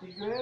ठीक है